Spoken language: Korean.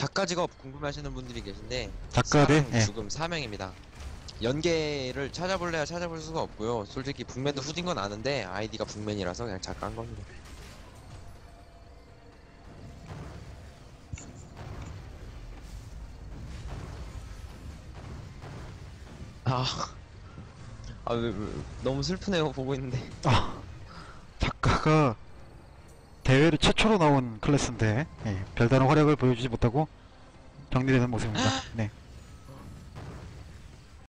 작가 직업 궁금해하시는 분들이 계신데 작가들 사명 예. 죽음 사명입니다. 연계를 찾아볼래야 찾아볼 수가 없고요. 솔직히 북맨도 후진 건 아는데 아이디가 북맨이라서 그냥 작가 한 겁니다. 아, 아 왜, 왜, 너무 슬프네요 보고 있는데. 아 작가가 대회를 최초로 나온 클래스인데 예, 별다른 활약을 보여주지 못하고 정리되는 모습입니다. 네.